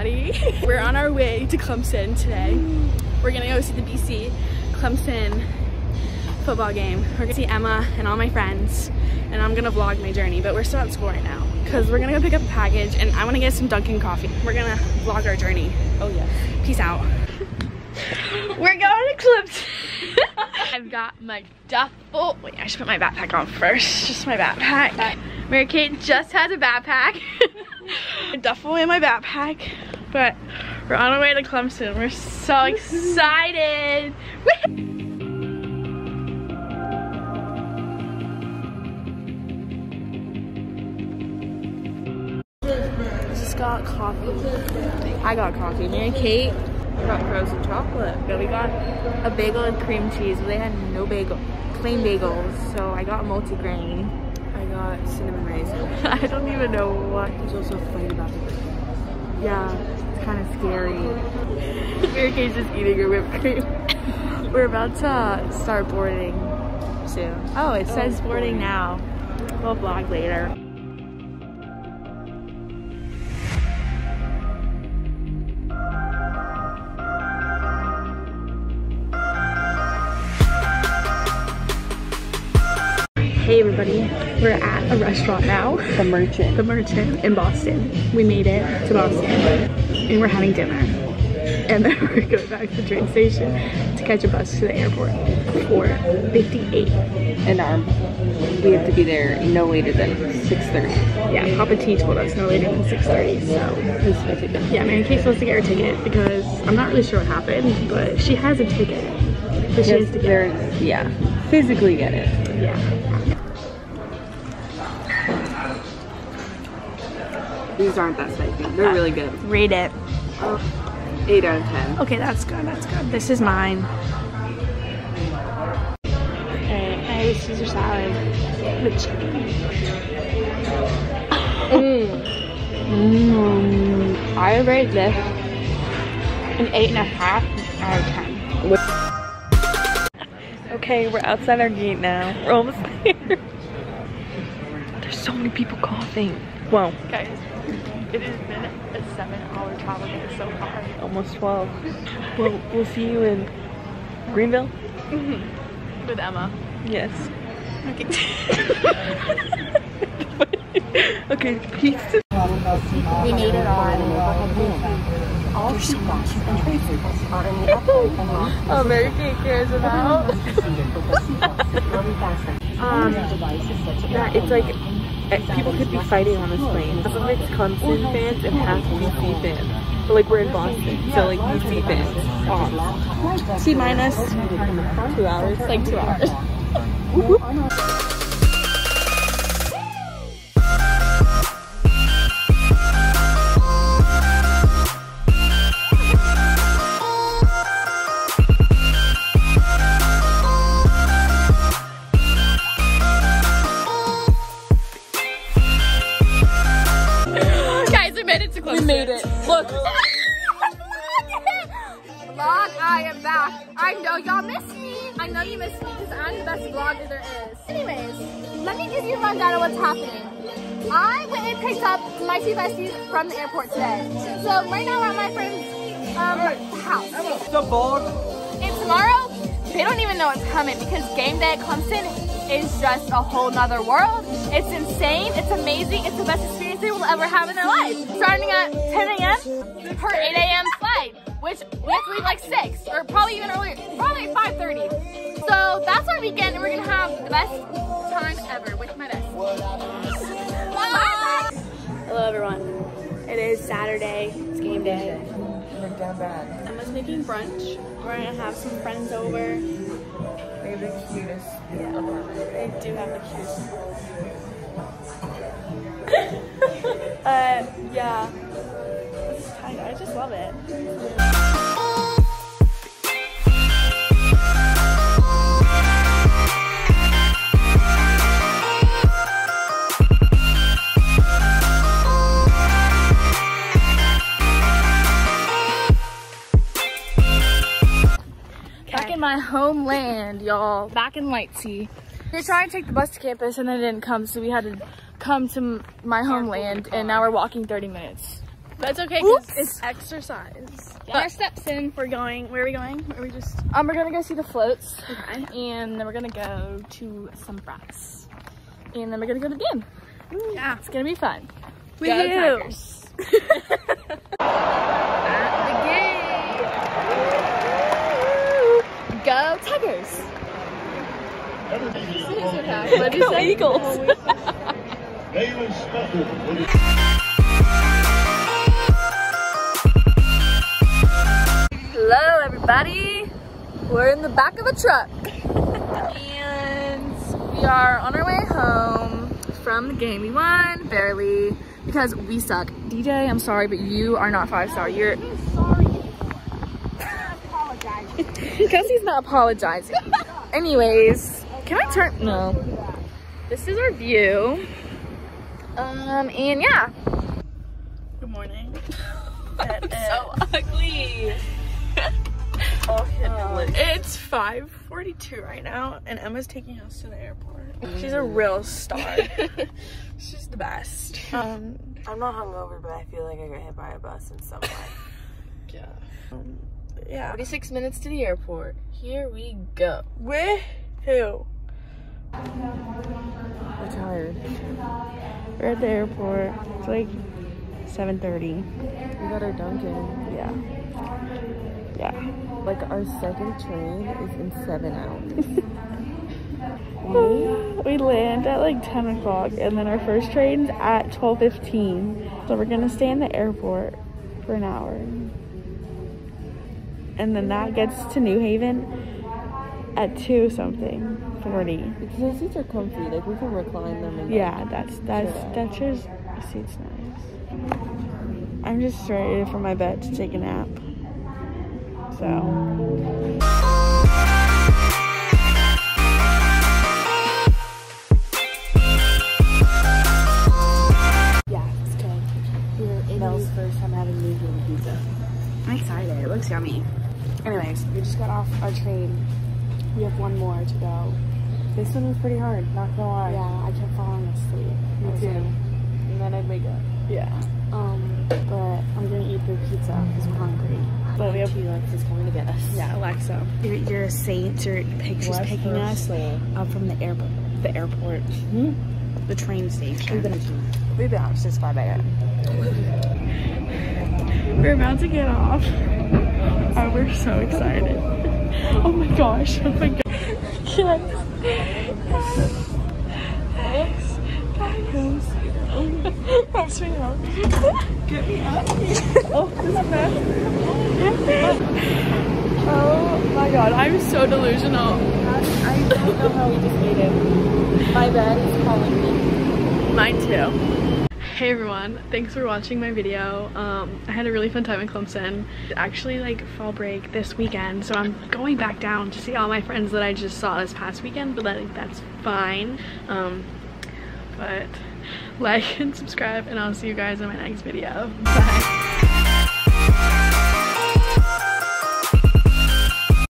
everybody. We're on our way to Clemson today. We're gonna go see the BC Clemson football game. We're gonna see Emma and all my friends and I'm gonna vlog my journey, but we're still at school right now because we're gonna go pick up a package and I wanna get some Dunkin' coffee. We're gonna vlog our journey. Oh yeah. Peace out. we're going to Clemson. I've got my duffel. Wait, I should put my backpack on first. Just my backpack. Mary Kate just has a backpack. a duffel in my backpack. But we're on our way to Clemson. We're so excited. Just got coffee. I got coffee. Mary Kate got frozen chocolate. But we got a bagel and cream cheese. They had no bagel, plain bagels. So I got multigrain. I got cinnamon raisin. I don't even know what. There's also a fight about the Yeah, it's kind of scary. Mary Kate's just eating her whipped cream. We're about to start boarding soon. Oh, it oh, says boarding now. We'll vlog later. Hey everybody, we're at a restaurant now. The merchant. The Merchant in Boston. We made it to Boston and we're having dinner. And then we're going back to the train station to catch a bus to the airport for 58. And um, we have to be there no later than 6.30. Yeah, Papa T told us no later than 6.30, so. Yeah, Mary Kate's supposed to get her ticket because I'm not really sure what happened, but she has a ticket. But she has to get it. yeah, physically get it. Yeah. These aren't that spicy. They're really good. Rate it. 8 out of 10. Okay, that's good, that's good. This is mine. Okay, I have a Caesar salad with chicken. Mmm. I rate this an eight and a half out of ten. Okay, we're outside our gate now. We're almost there. There's so many people coughing. Whoa, Guys, it has been a seven hour travel day so far. almost 12. Well, we'll see you in Greenville? Mm-hmm. With Emma. Yes. Okay. Okay, peace. we made it on. American cares about. um, that it's like eh, people could be fighting on this plane. Half of it's Clemson fans and half BC fans. But like we're in Boston, so like BC fans. Bombs. T minus Two hours. like two hours. We made it to Clemson. We made it. Look. Vlog, I am back. I know y'all miss me. I know you miss me because I'm the best vlogger there is. Anyways, let me give you a rundown of what's happening. I went and picked up my two besties from the airport today. So right now we're at my friend's um, house. The vlog. And tomorrow, they don't even know what's coming because game day at Clemson is just a whole nother world. It's insane. It's amazing. It's the best experience they will ever have in their life. Starting at 10 a.m. per 8 a.m. flight, which we have to leave like 6 or probably even earlier, probably 5.30. So that's our weekend and we're going to have the best time ever with my best. Bye. Hello everyone. It is Saturday. It's game day. Emma's making brunch. We're gonna have some friends over. They have the cutest. Yeah, they do have the cutest. uh, yeah. This is tight. I just love it. Back in my homeland, y'all. Back in Lightsey. We were trying to take the bus to campus and then it didn't come, so we had to come to m- my homeland, and now we're walking 30 minutes. That's okay because it's exercise. Get our steps in. We're going, where are we going? Are we just, Um, we're gonna go see the floats, okay. and then we're gonna go to some brats, and then we're gonna go to the gym. Yeah. It's gonna be fun. We Go do. Tigers. At the game. Go Tigers. What'd you? Eagles. Galen Smucker with Hello, everybody. We're in the back of a truck, and we are on our way home from the game. We won barely because we suck. DJ, I'm sorry, but you are not five star. You're. Kelsey's not apologizing. Anyways, can I turn? No. This is our view. Um, and yeah. Good morning. That is so ugly. oh, It's 5.42 right now and Emma's taking us to the airport. She's a real star. She's the best. Um, I'm not hungover, but I feel like I got hit by a bus in some way. yeah. Um, yeah. 46 minutes to the airport. Here we go. With who? We're tired. We're at the airport. It's like 7.30. We got our Dunkin'. Yeah. Yeah. Like our second train is in seven hours. We land at like 10 o'clock and then our first train's at 12.15. So we're gonna stay in the airport for an hour. And then that gets to New Haven at 2 something, 40. Because the seats are comfy. Like we can recline them. And Yeah, that's, that's, that's just, seat's nice. I'm just ready for my bed to take a nap. So. Yeah, it's good. We're in Mel's first time having New Haven pizza. I'm excited. It looks yummy. Anyways, we just got off our train. We have one more to go. This one was pretty hard. Not gonna lie. Yeah, I kept falling asleep. Me too. like, And then I'd wake up. Yeah. Um, but I'm gonna eat the pizza because we're hungry. But we have T-Rex is coming to get us. yeah, Alexa. You're, you're a saint. You're she's West picking us up from the airport. The airport. The train station. We've been We've been out since 5 a.m. We're about to get off. Oh, we're so excited. Oh my gosh. Oh my god. Yes. Yes. Yes. Oh, sweetheart. Get me up. Oh, this is bad. Oh my god, I'm so delusional. I don't know how we just made it. My bad is calling me. Mine too. Hey everyone, thanks for watching my video. Um, I had a really fun time in Clemson. Actually like fall break this weekend, so I'm going back down to see all my friends that I just saw this past weekend, but like, that's fine. Um, but like and subscribe and I'll see you guys in my next video. Bye.